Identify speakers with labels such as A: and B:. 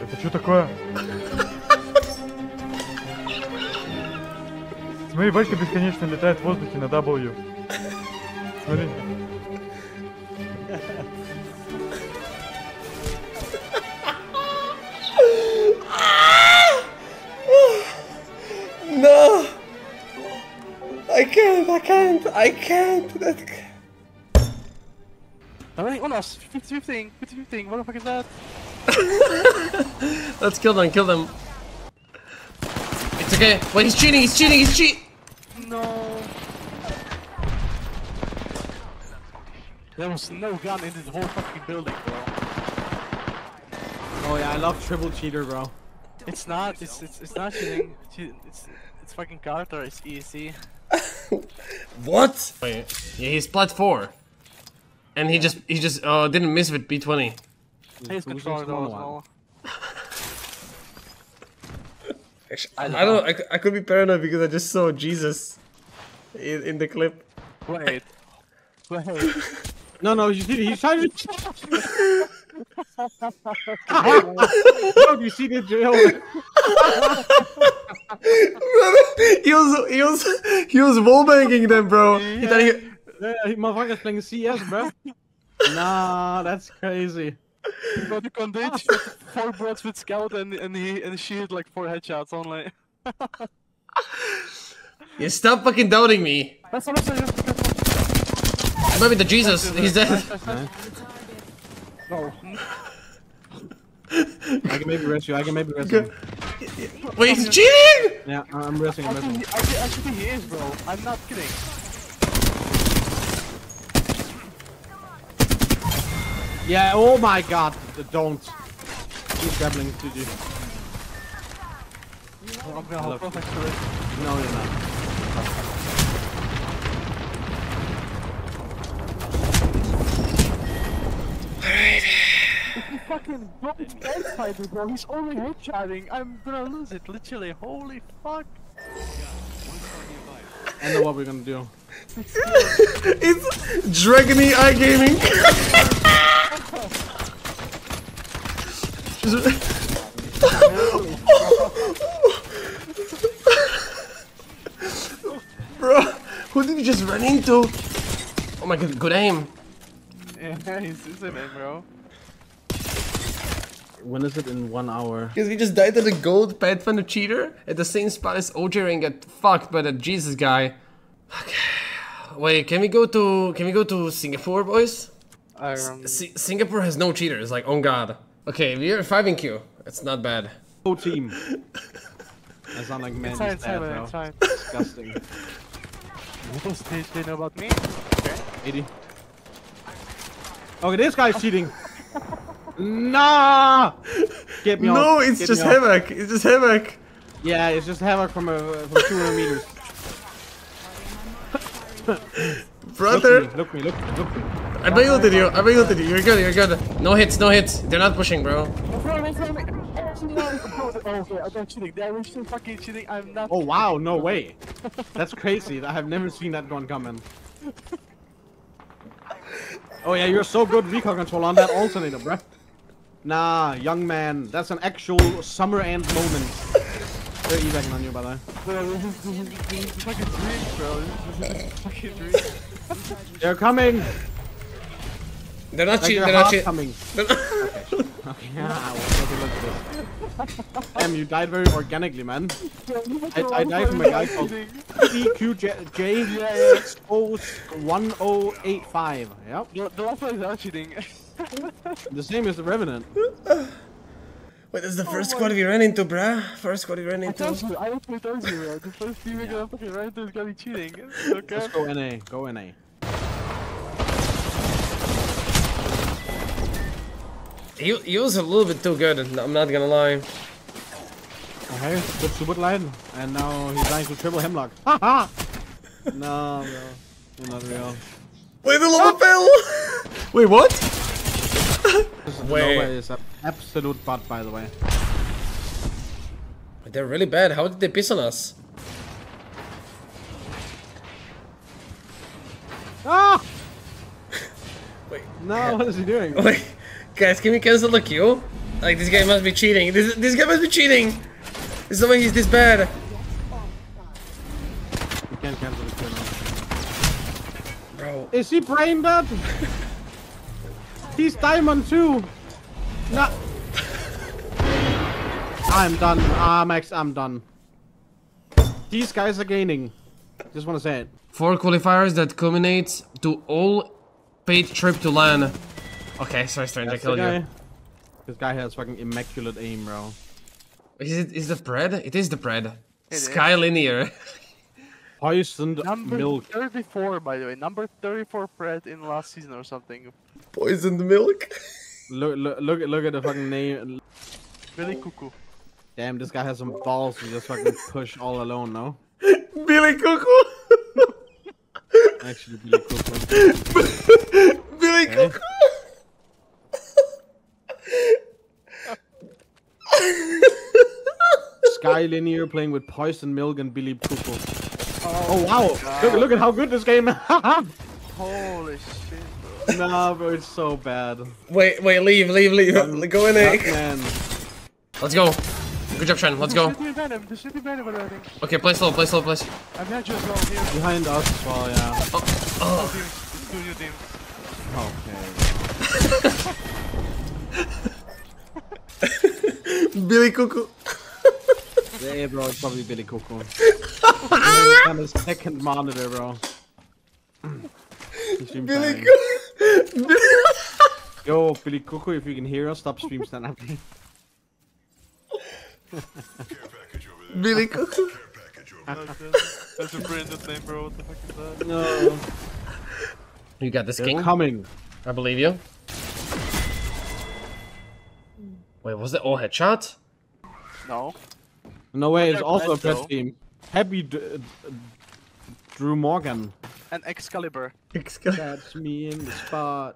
A: Это что такое? Смотри, Валька бесконечно летает в воздухе на W. Смотри.
B: No! I can't, I can't, I can't. That...
C: Alright, on us. 50 15, 50 15. What the fuck is that?
B: Let's kill them, kill them. It's okay. Wait, he's cheating, he's cheating, he's cheating!
C: No. There was no gun in this whole fucking building, bro.
D: Oh yeah, I love triple cheater, bro.
C: It's not. It's it's, it's not cheating. It's it's fucking Carter. It's easy.
B: What? Wait, yeah, he's plat 4. And he just, he just, uh, didn't miss with B20.
C: His
D: Two,
C: controller though
D: one,
C: as
D: one.
C: well.
B: I, don't, I, I could be paranoid because I just saw Jesus in, in the clip.
C: Wait. Wait.
D: No, no, you see, he's trying to. no, you see the drill?
B: he was, he was, he was wallbanging them, bro. He thought he,
D: Yeah, he motherfucker's playing CS, bro. Nah, that's crazy.
C: Got the condit, ah, shot four bullets with scout and and he and she hit like four headshots only.
B: you stop fucking doubting me.
C: That's what I'm saying.
B: Maybe the Jesus, he's dead.
C: No.
D: I can maybe rest you. I can maybe rest you.
B: Wait, he's cheating!
D: Yeah, I'm resting. I'm
C: Actually,
D: resting.
C: actually, actually he is, bro. I'm not kidding.
D: Yeah. Oh my God! Don't. Keep grappling, GG.
C: I'm gonna help
D: love
C: actually.
D: No, you're not.
C: He fucking blocked outside me, bro. He's only headshotting. I'm gonna lose it, literally. Holy fuck.
D: I know what we're gonna do.
B: It's Dragony iGaming. Bro, who did you just run into? Oh my god, good aim.
C: Yeah, he's, he's in it, bro.
D: When is it in one hour?
B: Because we just died to the gold Pathfinder cheater at the same spot as OJ and get fucked by that Jesus guy. Okay. Wait, can we go to can we go to Singapore, boys?
C: Um,
B: Si- Singapore has no cheaters, like oh god. Okay, we are five in queue. It's not bad.
D: Whole team. I sound like man.
C: it's fine, it's
D: bad,
C: fine, it's fine.
D: Disgusting.
C: Does they, they know about me?
D: 80. Okay, this guy's cheating. nah! Get me
B: No,
D: off.
B: it's
D: Get
B: just
D: me off.
B: Havoc. It's just Havoc.
D: Yeah, it's just havoc from a from 200 meters. Look
B: Brother,
D: me, look me, look me, look me.
B: I bailed you. I bailed you. You're good. You're good. No hits. No hits. They're not pushing, bro.
C: In front of me, in front of me. Actually, no, oh, okay, I'm not cheating. They're actually fucking cheating. I'm not.
D: Oh wow, no way. That's crazy. I have never seen that gun coming. Oh yeah, you're so good recoil control on that alternator, bruh. Nah, young man, that's an actual summer end moment. They're evac on you, by the way.
C: Bro, this is, this is, this is fucking dream, bro. This is a dream.
D: They're coming.
B: They're not
D: Like
B: cheating.
D: they're
B: They're not
D: hard
B: cheating.
D: coming. Okay, yeah, well, okay, look at this. Damn, you died very organically, man. I, I died from a guy called EQJ60185. Yep.
C: The, the last one is not cheating.
D: The same as the Revenant.
B: Wait, this is the first squad we ran into, bruh. First squad we ran
C: I
B: into.
C: told you, I actually told you, bro. The first team we're gonna fucking run into is gonna be cheating. Okay?
D: Let's go NA. Go NA.
B: He, he was a little bit too good. I'm not gonna lie.
D: Okay, good super line. And now he's dying to triple Hemlok. Haha! no, bro. You're not real.
B: Wait, the lava fell. Wait, what?
D: This
B: Wait.
D: Nova is an absolute butt, by the way.
B: They're really bad. How did they piss on us?
D: Ah!
B: Wait.
D: No, what is he doing?
B: Wait, guys, can we cancel the queue? Like this guy must be cheating. This this guy must be cheating. There's no way he's this bad.
D: You can't cancel the kill now.
B: Bro.
D: Is he brain dead? He's diamond too. No. I'm done. Ah, Max, I'm done. These guys are gaining. Just want to say it.
B: Four qualifiers that culminate to all paid trip to LAN. Okay, sorry, Strange, I
D: That's the
B: killed you.
D: This guy has fucking immaculate aim, bro.
B: Is it is the bread? It is the bread.
C: is.
B: Sky linear.
D: Poisoned
C: Number
D: milk.
C: 34, by the way. Number 34 bread in last season or something.
B: Poisoned milk.
D: Look, look, look, at- look at the fucking name.
C: Billy Cuckoo.
D: Damn, this guy has some balls to just fucking push all alone, no?
B: Billy Cuckoo.
D: Actually, Billy Cook.
B: Billy
D: Okay.
B: Cuckoo.
D: Sky Linear playing with Poison Milk and Billy Cuckoo. Oh, oh, wow! Look, look at how good this game
C: Holy shit, bro.
D: Nah, bro, it's so bad.
B: Wait, wait, leave, leave, leave. Go in there.
D: Man,
B: Let's go. Good job, Shen. Let's go.
C: There should be Venom. There should be Venom, I think.
B: Okay, play slow, play slow, play. slow.
C: I'm not just all here.
D: behind us as well, yeah.
B: Oh,
C: oh. Teams.
D: Okay.
B: Billy Cuckoo.
D: Yeah, bro, it's probably Billy Cuckoo. on the second monitor, bro. He's stream
B: Billy. Cuckoo.
D: Yo, Billy Cuckoo, if you can hear us, stop stream stand up.
B: Billy Cuckoo.
C: That's, that's a brilliant name, bro. What the fuck is that?
D: No.
B: You got this
D: They're
B: king.
D: coming.
B: I believe you. Wait, was it all headshot?
C: No.
D: No way, it's also a
C: bad,
D: pet
C: though.
D: team. Happy D- uh, Drew Morgan.
C: And Excalibur.
D: Catch me in the spot.